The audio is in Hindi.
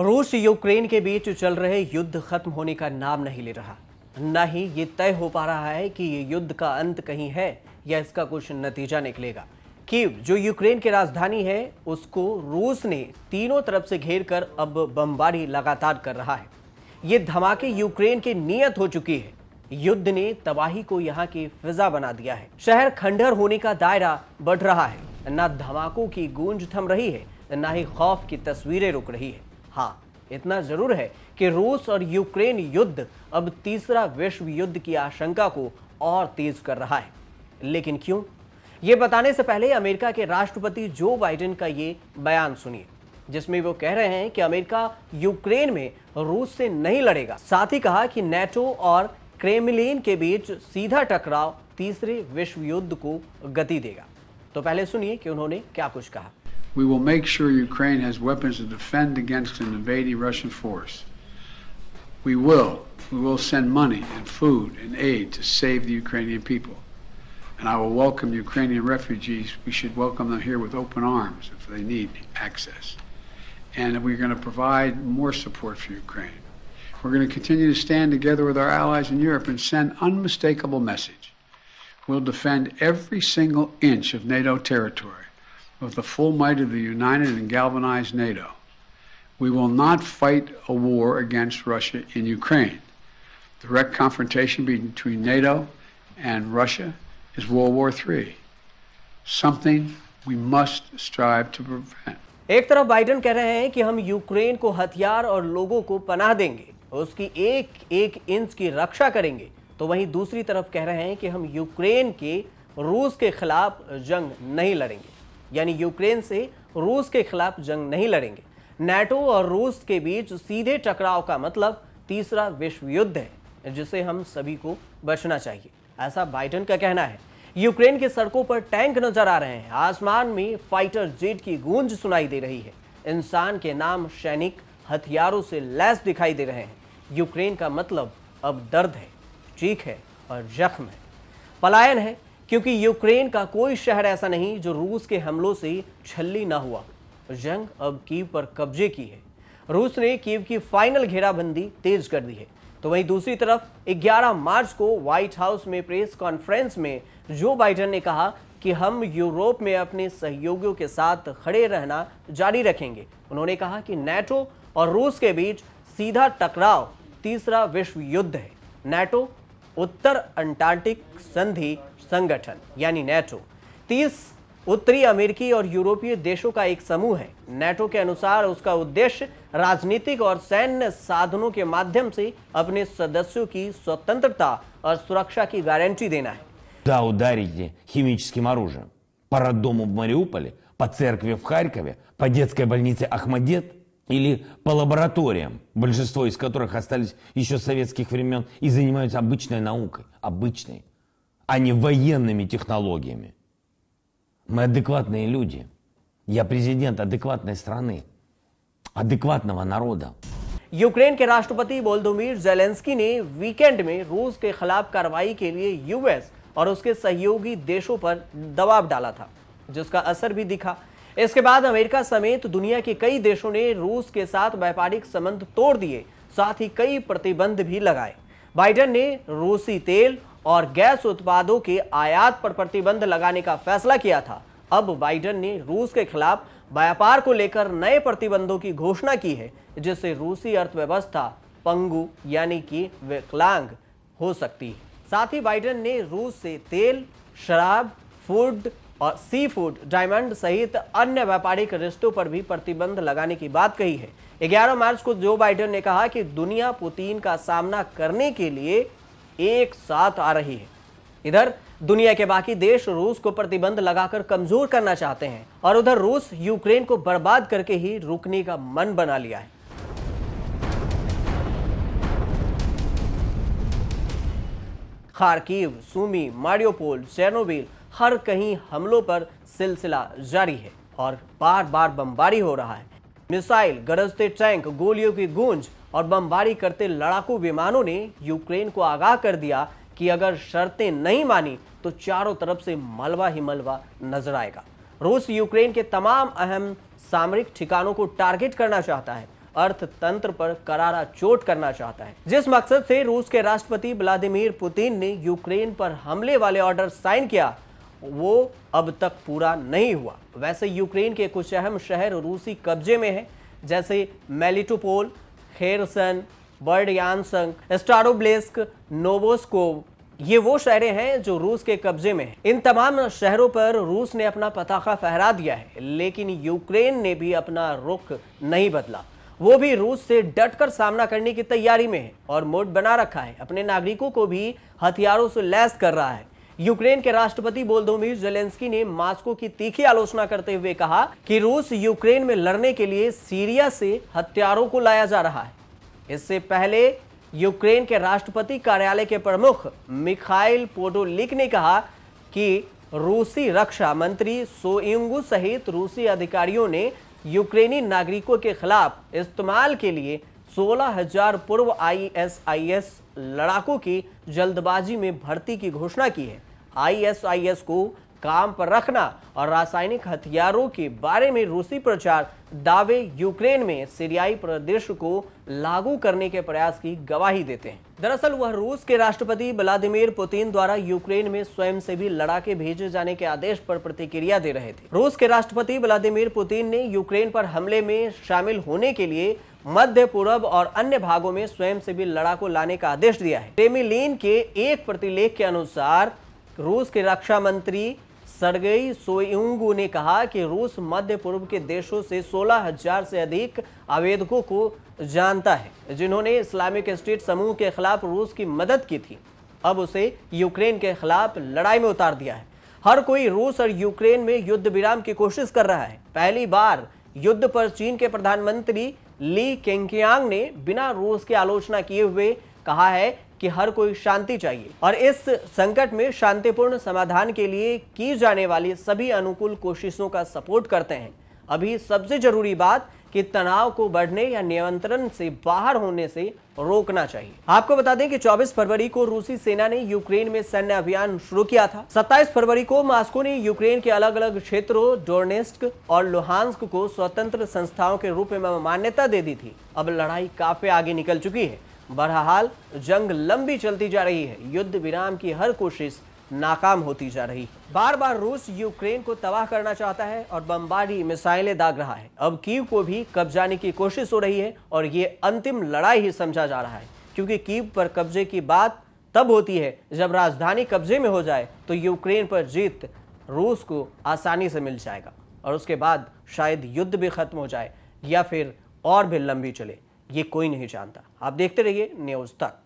रूस यूक्रेन के बीच चल रहे युद्ध खत्म होने का नाम नहीं ले रहा। न ही ये तय हो पा रहा है कि ये युद्ध का अंत कहीं है या इसका कुछ नतीजा निकलेगा। कीव जो यूक्रेन की राजधानी है, उसको रूस ने तीनों तरफ़ से घेर कर अब बमबारी लगातार कर रहा है। ये धमाके यूक्रेन की नियत हो चुकी है। युद्ध ने तबाही को यहाँ की फिजा बना दिया है। शहर खंडहर होने का दायरा बढ़ रहा है। न धमाकों की गूंज थम रही है, न ही खौफ की तस्वीरें रुक रही है। हाँ इतना ज़रूर है कि रूस और यूक्रेन युद्ध अब तीसरा विश्व युद्ध की आशंका को और तेज कर रहा है। लेकिन क्यों? ये बताने से पहले अमेरिका के राष्ट्रपति जो बाइडेन का ये बयान सुनिए, जिसमें वो कह रहे हैं कि अमेरिका यूक्रेन में रूस से नहीं लड़ेगा। साथ ही कहा कि नेटो और क्रेमलिन के बीच सीधा टकराव तीसरे विश्व युद्ध को गति देगा। तो पहले सुनिए कि उन्होंने क्या कुछ कहा। We will make sure Ukraine has weapons to defend against an invading Russian force. We will. We will send money and food and aid to save the Ukrainian people. And I will welcome Ukrainian refugees. We should welcome them here with open arms if they need access. And we're going to provide more support for Ukraine. We're going to continue to stand together with our allies in Europe and send unmistakable message. We'll defend every single inch of NATO territory with the full might of the united and galvanized NATO. We will not fight a war against Russia in Ukraine. Direct confrontation between NATO and Russia is World War III, something we must strive to prevent. एक तरफ बाइडेन कह रहे हैं कि हम यूक्रेन को हथियार और लोगों को पनाह देंगे उसकी एक एक इंच की रक्षा करेंगे तो वहीं दूसरी तरफ कह रहे हैं कि हम यूक्रेन के रूस के खिलाफ जंग नहीं लड़ेंगे यानी यूक्रेन से रूस के खिलाफ जंग नहीं लड़ेंगे। नेटो और रूस के बीच सीधे टकराव का मतलब तीसरा विश्व युद्ध है, जिसे हम सभी को बचना चाहिए। ऐसा बाइडन का कहना है। यूक्रेन की सड़कों पर टैंक नज़र आ रहे हैं। आसमान में फाइटर जेट की गूंज सुनाई दे रही है। इंसान के नाम सैनिक हथियारों से लैस दिखाई दे रहे हैं। यूक्रेन का मतलब अब दर्द है, चीख है और जख्म है। पलायन है। क्योंकि यूक्रेन का कोई शहर ऐसा नहीं जो रूस के हमलों से छल्ली ना हुआ। जंग अब कीव पर कब्जे की है। रूस ने कीव की फाइनल घेराबंदी तेज कर दी है। तो वहीं दूसरी तरफ़ 11 मार्च को व्हाइट हाउस में प्रेस कॉन्फ्रेंस में जो बाइडन ने कहा कि हम यूरोप में अपने सहयोगियों के साथ खड़े रहना जारी रखेंगे। उन्होंने कहा कि नेटो और रूस के बीच सीधा टकराव तीसरा विश्व युद्ध है। नेटो उत्तर अंटार्कटिक संधि संगठन यानी नेटो तीस उत्तरी अमेरिकी और यूरोपीय देशों का एक समूह है नेटो के अनुसार उसका उद्देश्य राजनीतिक और सैन्य साधनों के माध्यम से अपने सदस्यों की स्वतंत्रता और सुरक्षा की गारंटी देना है Да, ударите химическим оружием по роддому в Мариуполе, по церкви в Харькове, по детской больнице Ахмадет или по лабораториям, большинство из которых остались еще с советских времен и занимаются обычной наукой, обычной а не военными технологиями. Мы адекватные люди. Я президент адекватной страны, адекватного народа. यूक्रेन के राष्ट्रपति बोल्दोमीर जेलेंस्की ने वीकेंड में रूस के खिलाफ कार्रवाई के लिए यूएस और उसके सहयोगी देशों पर दबाव डाला था जिसका असर भी दिखा इसके बाद अमेरिका समेत दुनिया के कई देशों ने रूस के साथ व्यापारिक संबंध तोड़ दिए, साथ ही कई प्रतिबंध भी लगाए। बाइडेन ने रूसी तेल और गैस उत्पादों के आयात पर प्रतिबंध लगाने का फैसला किया था। अब बाइडन ने रूस के खिलाफ व्यापार को लेकर नए प्रतिबंधों की घोषणा की है, जिससे रूसी अर्थव्यवस्था पंगु, यानी कि विकलांग, हो सकती है। साथ ही बाइडन ने रूस से तेल, शराब, फ़ूड और सी फ़ूड डायमंड सहित अन्य व्यापारिक रिश्तों पर भी प्रतिबंध लगाने की बात कही है। 11 मार्च को जो बाइडेन ने कहा कि दुनिया पुतिन का सामना करने के लिए एक साथ आ रही है। इधर, दुनिया के बाकी देश रूस को प्रतिबंध लगाकर कमज़ोर करना चाहते हैं और उधर रूस यूक्रेन को बर्बाद करके ही रुकने का मन बना लिया है। खारकीव, सुमी, मारियोपोल, चेरनोबिल हर कहीं हमलों पर सिलसिला जारी है और बार बार बमबारी हो रहा है। मिसाइल गरजते टैंक, गोलियों की गूंज और बमबारी करते लड़ाकू विमानों ने यूक्रेन को आगाह कर दिया कि अगर शर्तें नहीं मानी तो चारों तरफ़ से मलबा ही मलबा नज़र आएगा। रूस यूक्रेन के तमाम अहम सामरिक ठिकानों को टारगेट करना चाहता है, अर्थतंत्र पर करारा चोट करना चाहता है। जिस मकसद से रूस के राष्ट्रपति व्लादिमीर पुतिन ने यूक्रेन पर हमले वाले ऑर्डर साइन किया वो अब तक पूरा नहीं हुआ। वैसे यूक्रेन के कुछ अहम शहर रूसी कब्जे में हैं, जैसे मेलिटोपोल, खेरसन, बर्डयानसंग, स्टारोब्लेस्क, नोवोस्कोव, ये वो शहरें हैं जो रूस के कब्जे में हैं। इन तमाम शहरों पर रूस ने अपना पताखा फहरा दिया है, लेकिन यूक्रेन ने भी अपना रुख नहीं बदला। वो भी रूस से डटकर सामना करने की तैयारी में है और मोड बना रखा है। अपने नागरिकों को भी हथियारों से लैस कर रहा है। यूक्रेन के राष्ट्रपति बोल्दोमिर जेलेंस्की ने मास्को की तीखी आलोचना करते हुए कहा कि रूस यूक्रेन में लड़ने के लिए सीरिया से हथियारों को लाया जा रहा है। इससे पहले यूक्रेन के राष्ट्रपति कार्यालय के प्रमुख मिखाइल पोडोलिक ने कहा कि रूसी रक्षा मंत्री सोइंगू सहित रूसी अधिकारियों ने यूक्रेनी नागरिकों के खिलाफ इस्तेमाल के लिए 16,000 पूर्व आईएसआईएस लड़ाकों की जल्दबाजी में भर्ती की घोषणा की है। आईएसआईएस को काम पर रखना और रासायनिक हथियारों के बारे में रूसी प्रचार दावे यूक्रेन में सीरियाई प्रदेश को लागू करने के प्रयास की गवाही देते हैं। दरअसल वह रूस के राष्ट्रपति व्लादिमीर पुतिन द्वारा यूक्रेन में स्वयं से भी लड़ाके भेजे जाने के आदेश पर प्रतिक्रिया दे रहे थे। रूस के राष्ट्रपति व्लादिमीर पुतिन ने यूक्रेन पर हमले में शामिल होने के लिए मध्य पूर्व और अन्य भागों में स्वयं से भी लड़ाकू लाने का आदेश दिया है। टेमिलीन के एक प्रतिलेख के अनुसार रूस के रक्षा मंत्री सरगई सोयुंगू ने कहा कि रूस मध्य पूर्व के देशों से 16,000 से अधिक आवेदकों को जानता है जिन्होंने इस्लामिक स्टेट समूह के खिलाफ रूस की मदद की थी। अब उसे यूक्रेन के खिलाफ लड़ाई में उतार दिया है। हर कोई रूस और यूक्रेन में युद्ध विराम की कोशिश कर रहा है। पहली बार युद्ध पर चीन के प्रधानमंत्री ली केंकियांग ने बिना रूस की आलोचना किए हुए कहा है कि हर कोई शांति चाहिए। और इस संकट में शांतिपूर्ण समाधान के लिए की जाने वाली सभी अनुकूल कोशिशों का सपोर्ट करते हैं। अभी सबसे ज़रूरी बात कि तनाव को बढ़ने या नियंत्रण से बाहर होने से रोकना चाहिए। आपको बता दें कि 24 फरवरी को रूसी सेना ने यूक्रेन में सैन्य अभियान शुरू किया था। 27 फरवरी को मास्को ने यूक्रेन के अलग अलग क्षेत्रों, डोनेस्क और लोहांस्क को स्वतंत्र संस्थाओं के रूप में मान्यता दे दी थी। अब लड़ाई काफ़ी आगे निकल चुकी है। बहरहाल, जंग लंबी चलती जा रही है। युद्ध विराम की हर कोशिश नाकाम होती जा रही है। बार बार रूस यूक्रेन को तबाह करना चाहता है और बमबारी मिसाइलें दाग रहा है। अब कीव को भी कब्जाने की कोशिश हो रही है और ये अंतिम लड़ाई ही समझा जा रहा है। क्योंकि कीव पर कब्जे की बात तब होती है जब राजधानी कब्जे में हो जाए तो यूक्रेन पर जीत रूस को आसानी से मिल जाएगा और उसके बाद शायद युद्ध भी खत्म हो जाए या फिर और भी लंबी चले। ये कोई नहीं जानता। आप देखते रहिए न्यूज़ तक।